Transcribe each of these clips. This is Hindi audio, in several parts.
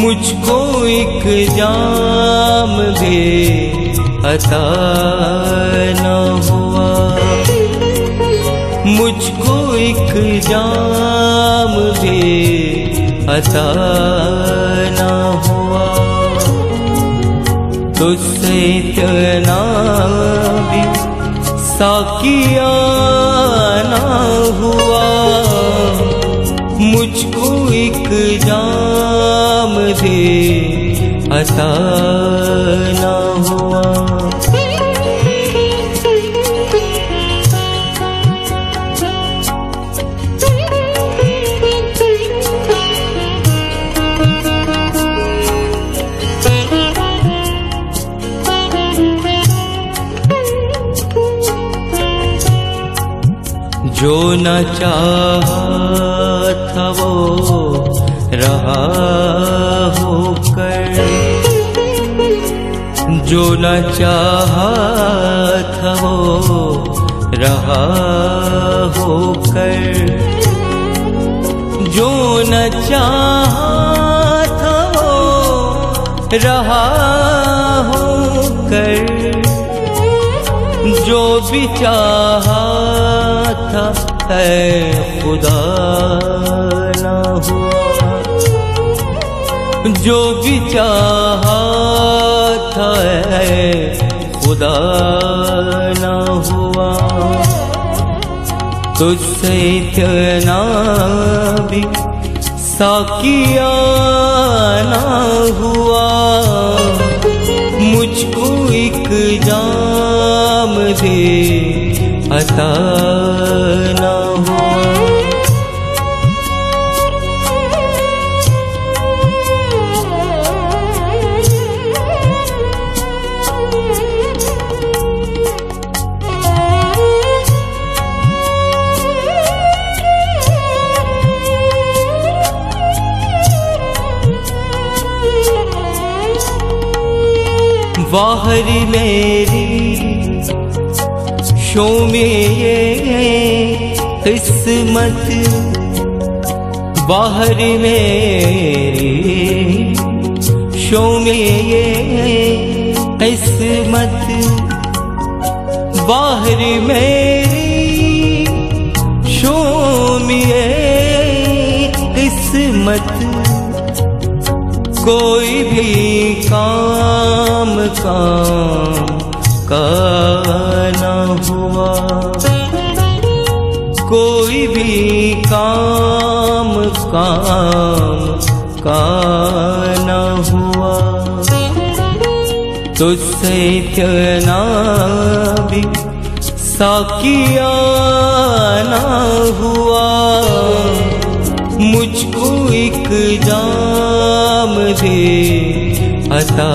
मुझको एक जाम अता न हुआ। मुझको एक जाम अता न हुआ। तुझसे इतना भी साकिया ना हुआ। जो न चाहा था वो रहा होकर जो न चाहा था वो रहा होकर जो न चाहा था वो रहा होकर जो भी चाहा था है खुदा ना हुआ। जो भी चाहा खुदा ना हुआ। तुझसे इतना भी साकिया ना हुआ। मुझको एक जाम दे अता बाहरी मेरी शो में किस्मत, बाहर मेरी शो में किस्मत, बाहर मेरी शो में किस्मत। कोई भी काम काम का न हुआ। कोई भी काम काम का न हुआ। तुझसे इतना भी साकिया न हुआ। मुझको एक जाम दे अता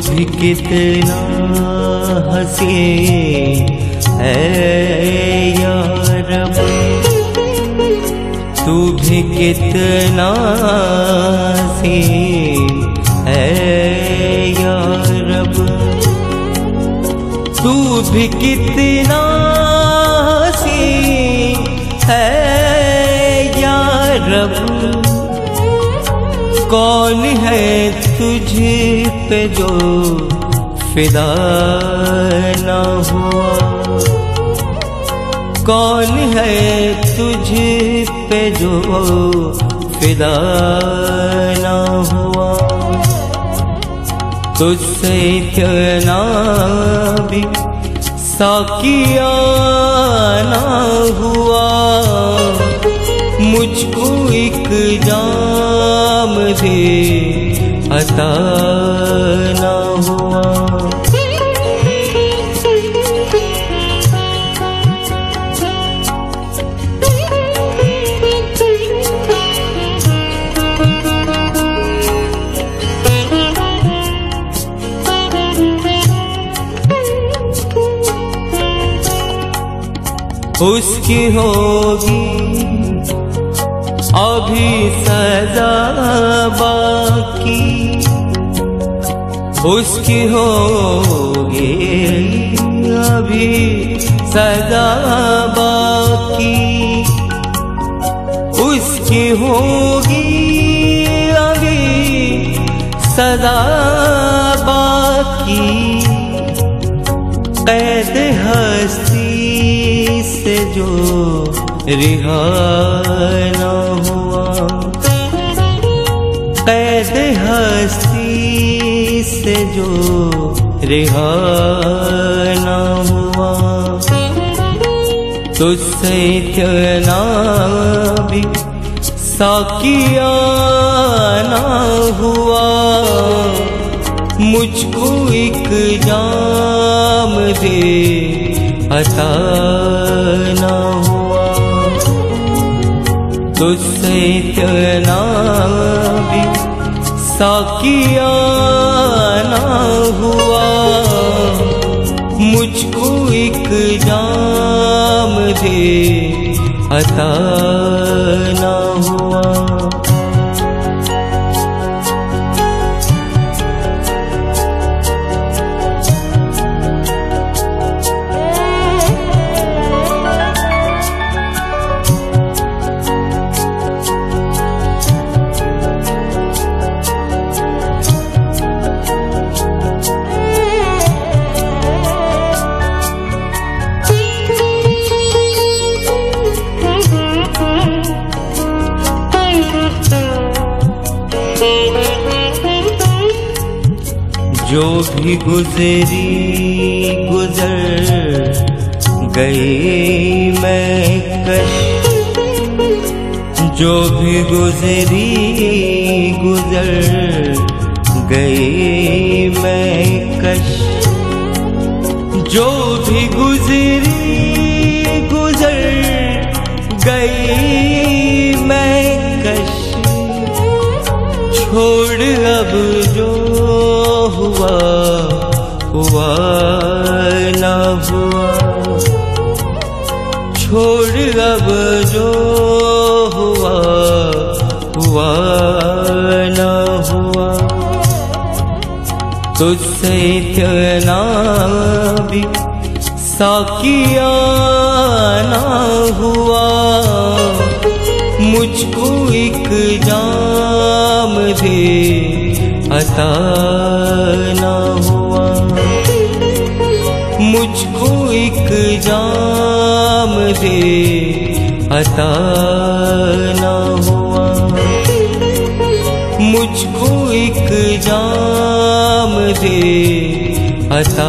तू भी कितना हँसी है यार तू भी कितना हँसी है तू भी कितना हँसी है यार कौन है तुझ पे जो फिदा न हुआ कौन है तुझ पे जो फिदा न हुआ? तुझसे इतना भी साकिया न हुआ। मुझको एक जाम दे अता उसकी होगी अभी सजा बाकी। उसकी होगी अभी सजा बाकी। उसकी होगी अभी सदा बाकी। कैद हस्ती से जो रिहा न हुआ। कैद हस्ती से जो रिहा न हुआ। तुझसे इतना भी साकिया ना हुआ। मुझको एक जाम दे अता ना हुआ। तुझसे इतना भी साकिया ना हुआ। मुझको एक जाम दे अता ना हुआ। जो भी गुजरी गुजर गई मैं कश। जो भी गुजरी गुजर गई मैं कश। जो भी गुजरी गुजर गई मैं कश। छोड़ अब जो हुआ हुआ ना हुआ। छोड़ अब जो हुआ हुआ ना हुआ। तुझसे इतना भी साकिया ना हुआ। मुझको एक जाम दे अता एक जाम दे अता ना हुआ। मुझको एक जाम दे अता